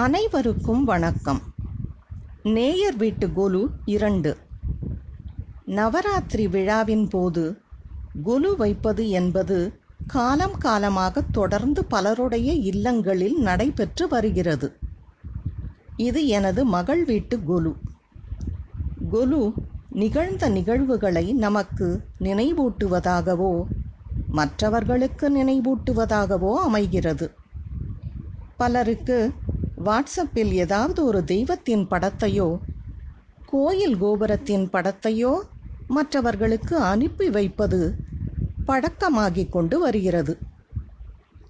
அனைவருக்கும் வணக்கம். நேயர் வீட்டு கொலு இரண்டு. நவராத்திரி விழாவின் போது கொலு வைப்பது என்பது காலம் காலமாக தொடர்ந்து பலருடைய இல்லங்களில் நடைபெற்று வருகிறது. இது எனது மகள் வீட்டு கொலு. கொலு நிகழ்ந்த நிகழ்வுகளை நமக்கு நினைவூட்டுவதாகவோ மற்றவர்களுக்கு நினைவூட்டுவதாகவோ அமைகிறது. பலருக்கு வாட்ஸ்அப்பில் ஏதாவது ஒரு தெய்வத்தின் படத்தையோ கோயில் கோபுரத்தின் படத்தையோ மற்றவர்களுக்கு அனுப்பி வைப்பது பழக்கமாகிக் கொண்டு வருகிறது.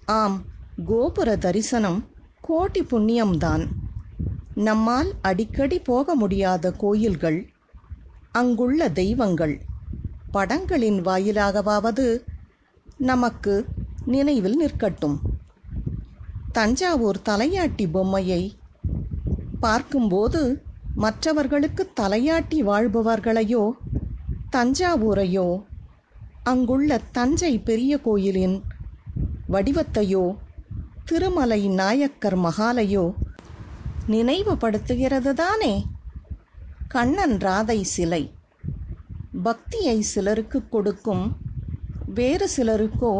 ஆம் கோபுர தரிசனம் கோடி புண்ணியம்தான். நம்மால் அடிக்கடி போக முடியாத கோயில்கள் அங்குள்ள தெய்வங்கள். படங்களின் வாயிலாகவாவது நமக்கு நினைவில் நிற்கட்டும். தஞ்சாவூர் தலையாட்டி பொம்மையை. பார்க்கும்போது மற்றவர்களுக்கு தலையாட்டி வாழ்பவர்களையோ தஞ்சாவூரையோ அங்குள்ள தஞ்சை பெரிய கோயிலின் வடிவத்தையோ திருமலை நாயக்கர் மகாலையோ நினைவுபடுத்துகிறது தானே கண்ணன் ராதை சிலை. பக்தியை சிலருக்கு கொடுக்கும் வேறு சிலருக்கோ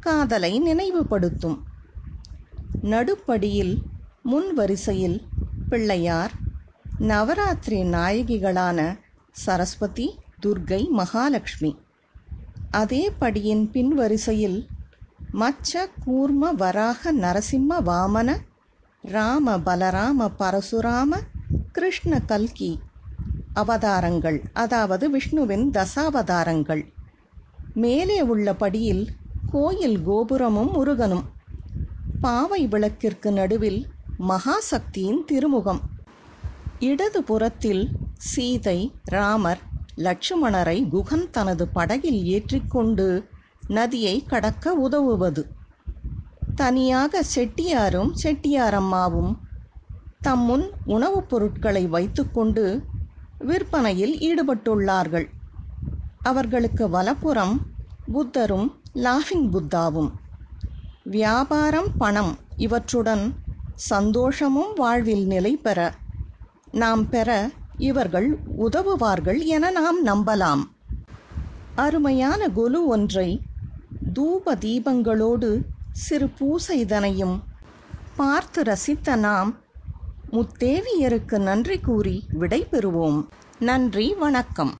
காதலை நினைவுபடுத்தும். நடுப்படியில் முன் வரிசையில் பிள்ளையார் நவராத்திரி நாயகிகளான சரஸ்வதி துர்கை மகாலட்சுமி. அதே படியின் பின் வரிசையில் மச்ச கூர்ம வராக நரசிம்ம வாமன ராம பலராம பரசுராம கிருஷ்ண கல்கி அவதாரங்கள். அதாவது விஷ்ணுவின் தசாவதாரங்கள். மேலே உள்ள படியில் கோயில் கோபுரமும் முருகனும். பாவை விளக்கிற்கு நடுவில் மகாசக்தியின் திருமுகம். இடது புறத்தில் சீதை ராமர் லட்சுமணரை குகன் தனது படகில் ஏற்றிக்கொண்டு நதியை கடக்க உதவுவது. தனியாக செட்டியாரும் செட்டியாரம்மாவும் தம் முன் உணவுப் பொருட்களை வைத்துக்கொண்டு விற்பனையில் ஈடுபட்டுள்ளார்கள். அவர்களுக்கு வலப்புறம் புத்தரும் லாஃபிங் புத்தாவும். வியாபாரம் பணம் இவற்றுடன் சந்தோஷமும் வாழ்வில் நிலை பெற. நாம் பெற இவர்கள் உதவுவார்கள் என நாம் நம்பலாம். அருமையான கொலு ஒன்றை தூப தீபங்களோடு சிறு பூசைதனையும் பார்த்து ரசித்த நாம் முத்தேவியருக்கு நன்றி கூறி விடைபெறுவோம். நன்றி வணக்கம்.